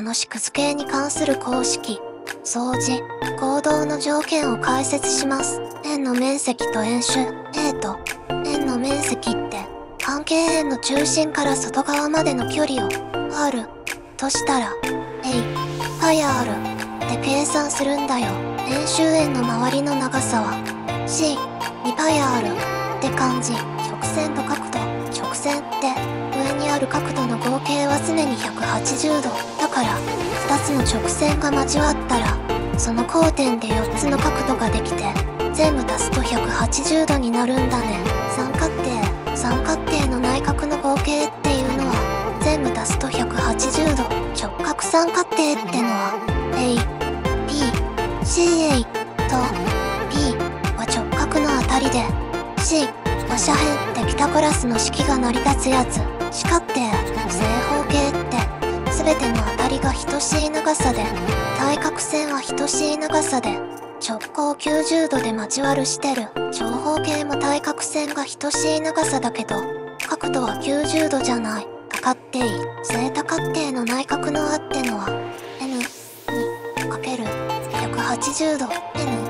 楽しく図形に関する公式、掃除、行動の条件を解説します。円の面積と円周、A と、円の面積って、関係円の中心から外側までの距離を、R、としたら、A、パイ R、で計算するんだよ。円周円の周りの長さは、C、2パイ R、って感じ。直線と角度、直線って、ある角度の合計は常に180度。だから、2つの直線が交わったら、その交点で4つの角度ができて、全部足すと180度になるんだね。三角形、三角形の内角の合計っていうのは、全部足すと180度。直角三角形ってのは、A、B、CA と B は直角の当たりで、C は斜辺って北クラスの式が成り立つやつ。四角形、正方形って、すべての当たりが等しい長さで、対角線は等しい長さで、直行90度で交わるしてる。長方形も対角線が等しい長さだけど、角度は90度じゃない。かかっていい。正多角形の内角の和ってのは、N にかける180度 N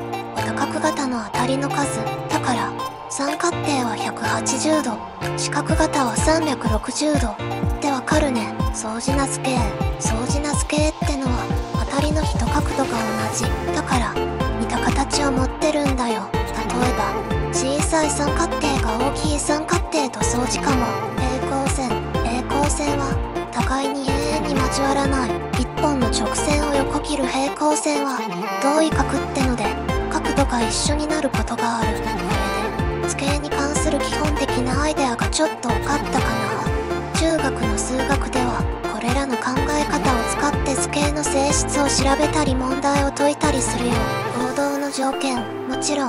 角型の当たりの数。だから、三角形は180度、四角型は360度。ってわかるね。相似な図形。相似な図形ってのは、当たりの比と角度が同じ。だから、似た形を持ってるんだよ。例えば、小さい三角形が大きい三角形と相似かも。平行線。平行線は、互いに永遠に交わらない。一本の直線を横切る平行線は、同位角ってので、が一緒になることがある。これで、図形に関する基本的なアイデアがちょっと分かった。かな。中学の数学では、これらの考え方を使って図形の性質を調べた。り問題を解いた。りするよ。合同の条件。もちろん、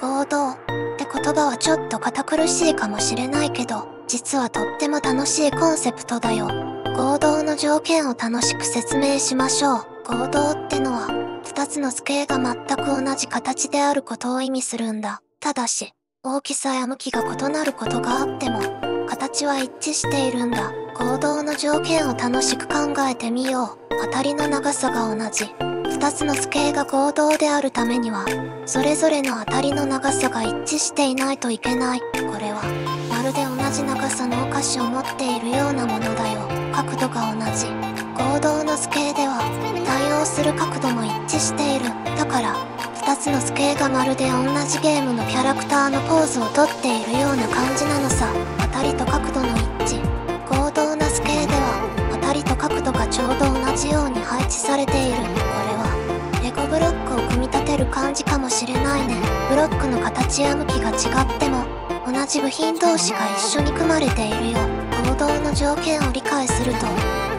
合同って言葉はちょっと堅苦しいかもしれないけど、実はとっても楽しいコンセプトだよ。合同の条件を楽しく説明しましょう。合同ってのは、二つの図形が全く同じ形であることを意味するんだ。ただし、大きさや向きが異なることがあっても、形は一致しているんだ。合同の条件を楽しく考えてみよう。当たりの長さが同じ。二つの図形が合同であるためには、それぞれの当たりの長さが一致していないといけない。これは、まるで同じ長さのお菓子を持っているようなものだよ。角度が同じ。合同の図形では、対応する角度も一している。だから、二つの図形がまるで同じゲームのキャラクターのポーズをとっているような感じなのさ。当たりと角度の一致。合同な図形では、当たりと角度がちょうど同じように配置されている。これは、レゴブロックを組み立てる感じかもしれないね。ブロックの形や向きが違っても、同じ部品同士が一緒に組まれているよ。合同の条件を理解すると、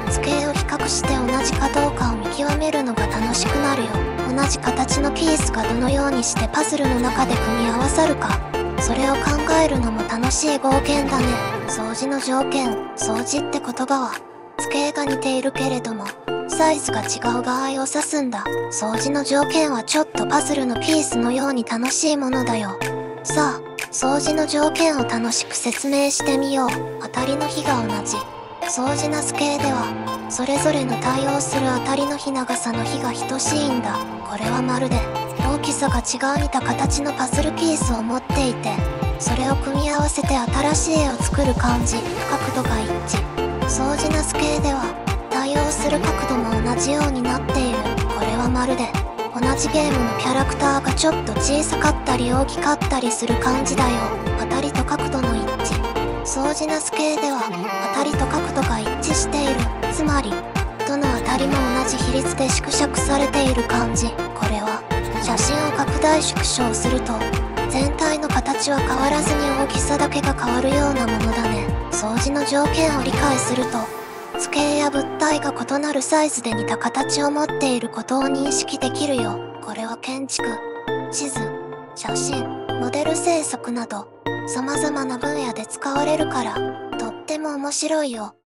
図形を比較して同じかどうかを見極めるのが楽しくなるよ。同じ形のピースがどのようにしてパズルの中で組み合わさるか。それを考えるのも楽しい合憲だね。掃除の条件、掃除って言葉は、図形が似ているけれども、サイズが違う場合を指すんだ。掃除の条件はちょっとパズルのピースのように楽しいものだよ。さあ、掃除の条件を楽しく説明してみよう。当たりの比が同じ。掃除な図形では、それぞれの対応する当たりの比長さの比が等しいんだ。これはまるで、大きさが違う似た形のパズルピースを持っていて、それを組み合わせて新しい絵を作る感じ。角度が一致。掃除な図形では、対応する角度も同じようになっている。これはまるで、同じゲームのキャラクターがちょっと小さかったり大きかったりする感じだよ。当たりと角度の一致。掃除な図形では、当たりと角度が一致している。つまり、どの当たりも同じ比率で縮尺されている感じ。これは、写真を拡大縮小すると、全体の形は変わらずに大きさだけが変わるようなものだね。掃除の条件を理解すると、図形や物体が異なるサイズで似た形を持っていることを認識できるよ。これは建築、地図、写真、モデル制作など、様々な分野で使われるから、とっても面白いよ。